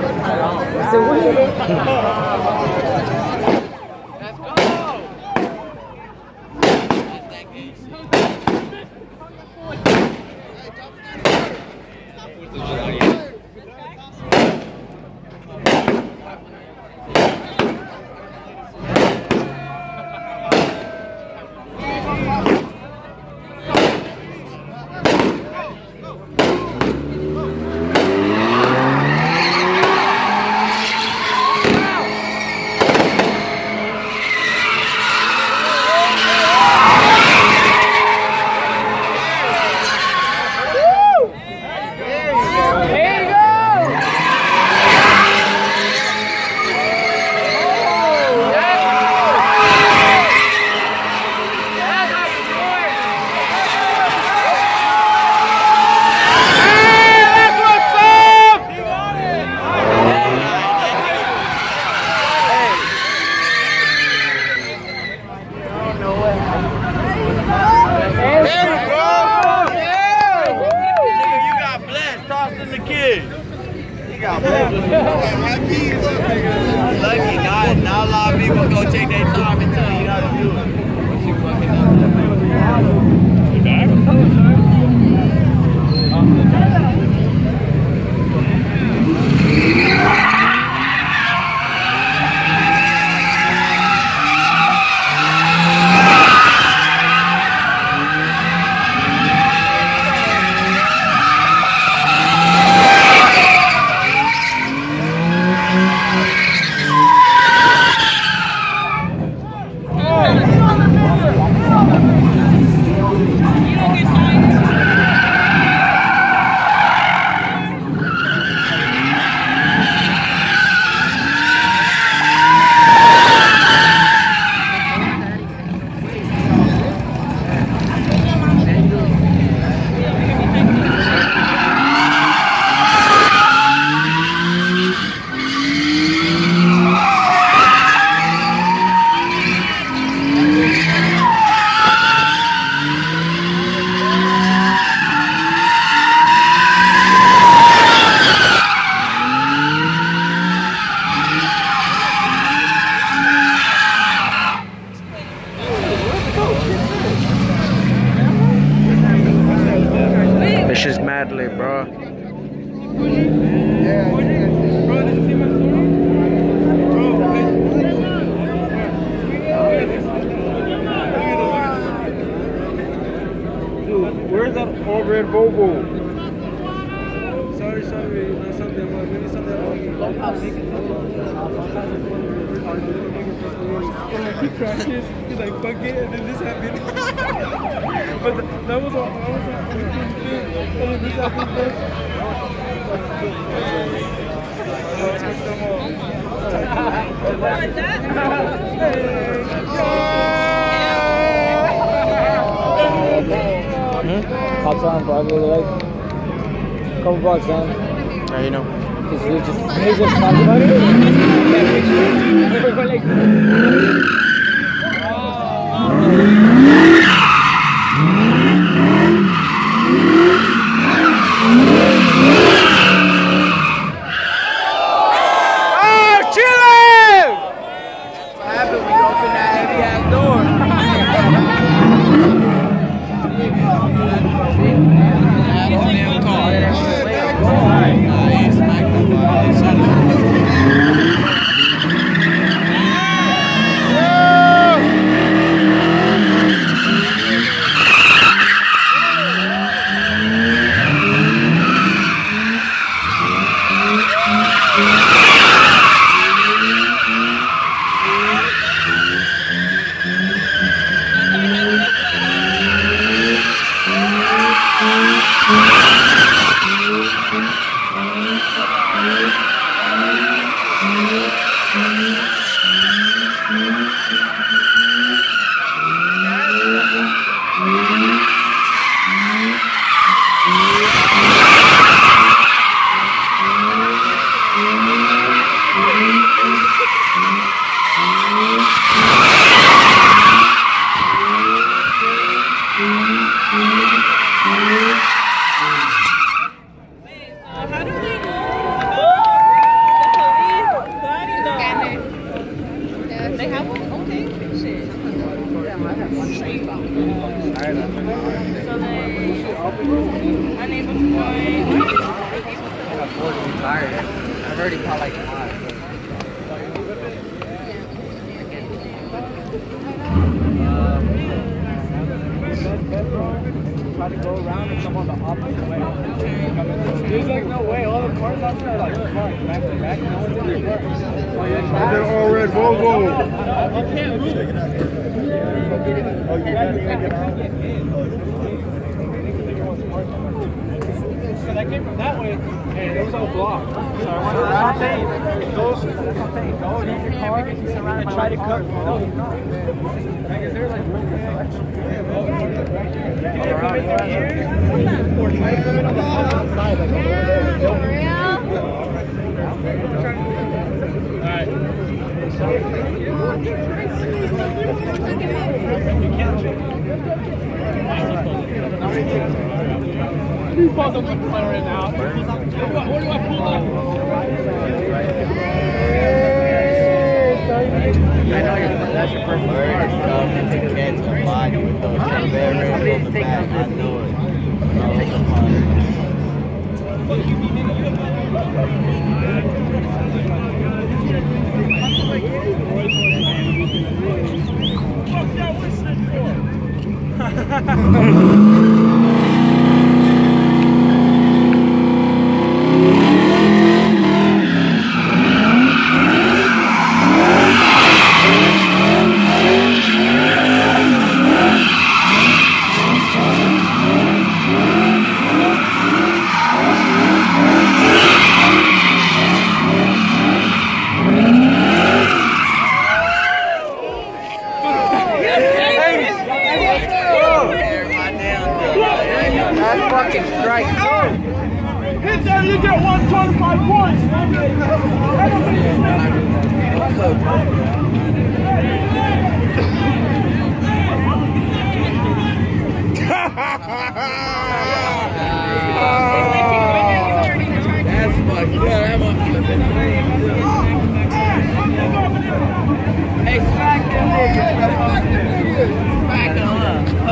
So weird. It's just madly, bro. Where's that all red Volvo? Sorry, sorry, not something about maybe something about He crashes, he's like, fuck it, and then this happened. but that was all, that was all, and then this happened first. Pops on, bro. I really like. Couple bucks, man. Now you know. Just, we just, we just talked about it. Everybody, like, Oh, tired. I've already caught like five. Try to go around and come on the opposite way. There's like no way. All the cars out there are like parked back to back. No one's in their car. Oh, They're all red Volvo. I came from that way and it was all blocked. So I went around. That's what I'm. Go, that's what I'm saying. Go and use your car and try to cut. No, he's not. Because they're like Either come in through here or try to come in on the opposite side. Like over there. Nope. Who bought the McLaren out? Where do I pull up? I know you're, that's your first Birds come to catch a body with those very the back. I know it. Take a body. That's fucking strike. Hit there, you get 125 points. That's fucked up. That motherfucker been Hey, smack them niggas. Smack them up. Fuck them niggas. Motherfucker got some meat in there, too. And then- They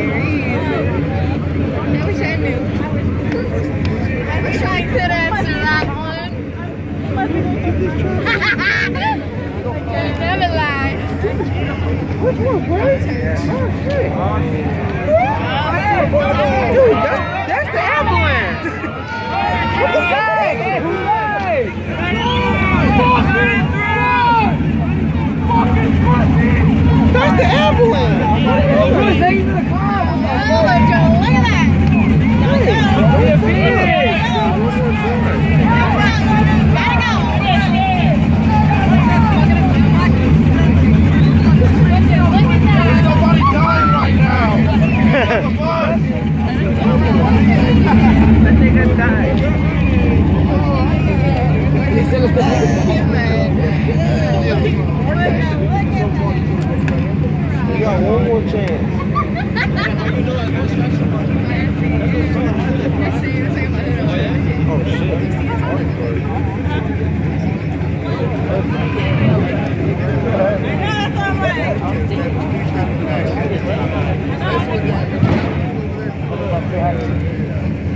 I wish I knew. I wish I could answer that one. I never lie. Oh, shit. Dude, that's, the avalanche. What the fuck? That's the avalanche. Oh, You got one more chance. Oh shit.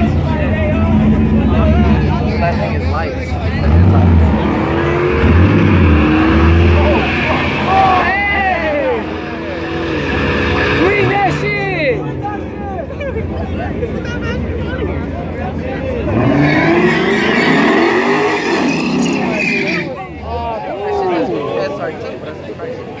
lights and shit. Flashing his lights. Swing that shit! SRT, but that's a price.